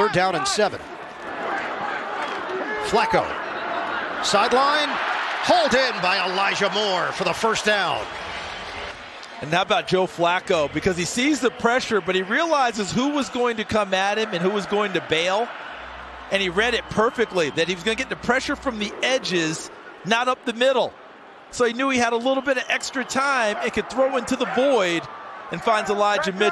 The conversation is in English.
Third down and seven. Flacco. Sideline. Hauled in by Elijah Moore for the first down. And how about Joe Flacco? Because he sees the pressure, but he realizes who was going to come at him and who was going to bail. And he read it perfectly that he was going to get the pressure from the edges, not up the middle. So he knew he had a little bit of extra time and could throw into the void and finds Elijah Mitchell.